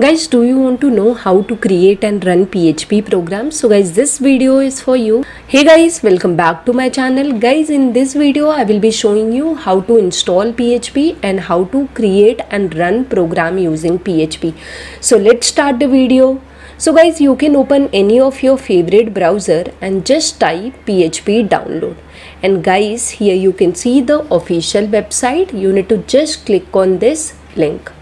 Guys, do you want to know how to create and run PHP programs? So guys, this video is for you. Hey guys, welcome back to my channel. Guys, in this video, I will be showing you how to install PHP and how to create and run program using PHP. So let's start the video. So guys, you can open any of your favorite browser and just type PHP download. And guys, here you can see the official website. You need to just click on this link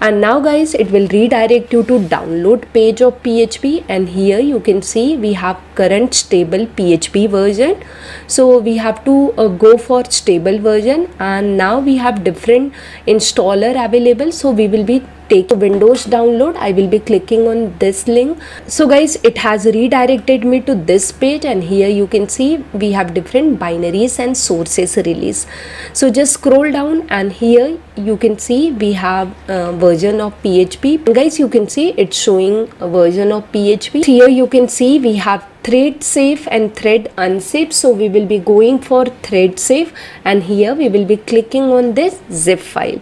and now guys it will redirect you to download page of php and here you can see we have current stable php version. So we have to uh, go for stable version. And now we have different installer available. So we will be take windows download. I will be clicking on this link. So guys it has redirected me to this page and here you can see we have different binaries and sources release. So just scroll down and here you can see we have a version of php guys you can see it's showing a version of php here you can see we have thread safe and thread unsafe. So we will be going for thread safe and here we will be clicking on this zip file.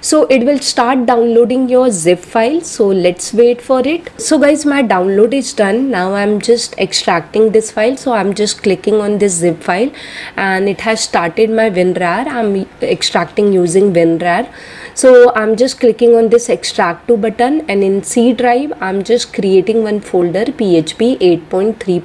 So it will start downloading your zip file. So let's wait for it. So guys my download is done. Now i'm just extracting this file. So i'm just clicking on this zip file and it has started my winrar. I'm extracting using winrar. So i'm just clicking on this extract to button and in c drive i'm just creating one folder php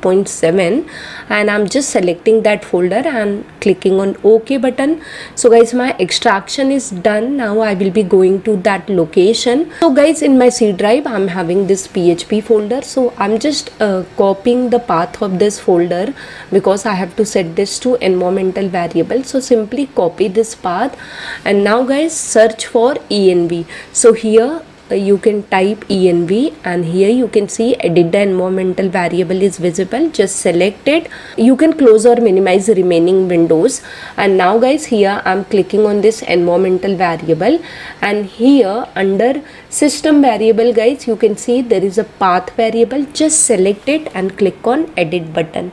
8.3.7 and i'm just selecting that folder and clicking on ok button. So guys my extraction is done. Now i will be going to that location. So guys in my c drive i'm having this php folder. So i'm just uh, copying the path of this folder because i have to set this to environmental variable. So simply copy this path. And now guys search for env so here you can type env and here you can see edit the environmental variable is visible. Just select it. You can close or minimize the remaining windows. And now guys here i'm clicking on this environmental variable. And here under system variable guys you can see there is a path variable. Just select it and click on edit button.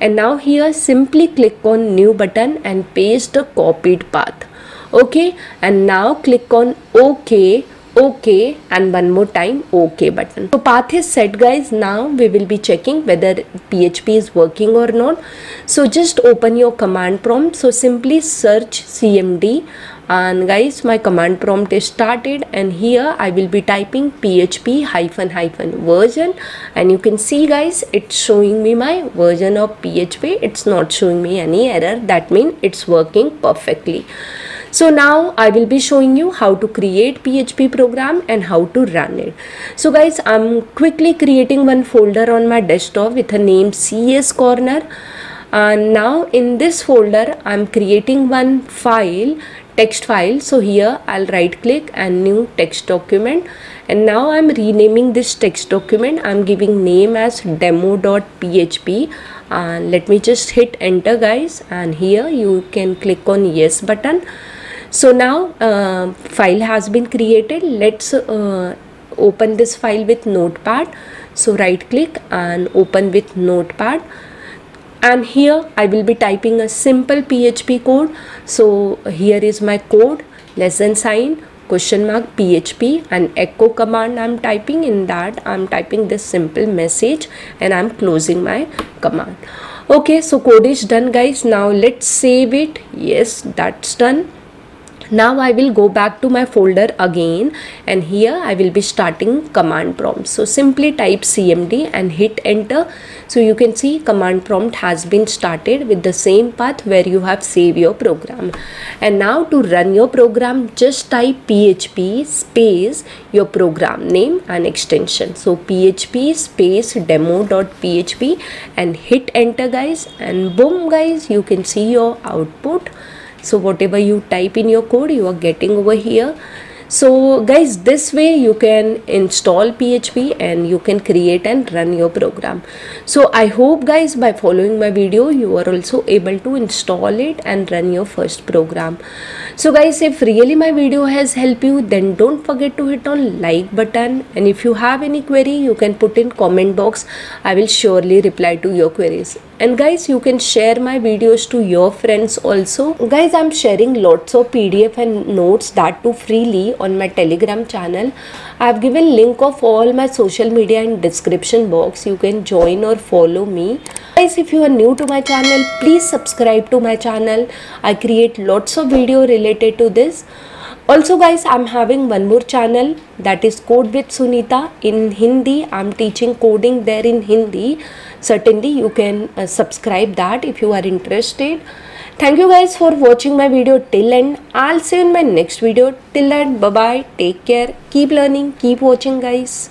And now here simply click on new button and paste the copied path. Okay? And now click on ok ok and one more time ok button. So path is set guys. Now we will be checking whether php is working or not. So just open your command prompt. So simply search cmd and guys my command prompt is started. And here i will be typing php hyphen hyphen version. And you can see guys it's showing me my version of php it's not showing me any error. That means it's working perfectly so now I will be showing you how to create PHP program and how to run it. So guys, I'm quickly creating one folder on my desktop with a name CS Corner. And now in this folder, I'm creating one file, text file. So here I'll right click and new text document. And now I'm renaming this text document. I'm giving name as demo.php and let me just hit enter guys and here you can click on yes button so now uh, file has been created. Let's uh, open this file with notepad. So right click and open with notepad. And here I will be typing a simple PHP code. So here is my code less than sign question mark PHP and echo command I'm typing. In that I'm typing this simple message and I'm closing my command. Okay so code is done guys. Now let's save it. Yes that's done now I will go back to my folder again and here I will be starting command prompt. So simply type cmd and hit enter. So you can see command prompt has been started with the same path where you have saved your program. And now to run your program just type php space your program name and extension. So php space demo.php and hit enter guys and boom guys you can see your output so whatever you type in your code you are getting over here. So guys this way you can install php and you can create and run your program. So i hope guys by following my video you are also able to install it and run your first program. So guys if really my video has helped you then don't forget to hit on like button. And if you have any query you can put in comment box. I will surely reply to your queries and guys you can share my videos to your friends also. Guys i'm sharing lots of pdf and notes that too freely on my telegram channel. I have given link of all my social media in description box. You can join or follow me. Guys if you are new to my channel please subscribe to my channel. I create lots of video related to this also guys i'm having one more channel that is code with sunita. In hindi i'm teaching coding there in hindi. Certainly you can uh, subscribe that if you are interested. Thank you guys for watching my video till end. I'll see you in my next video. Till then bye bye take care. Keep learning. Keep watching guys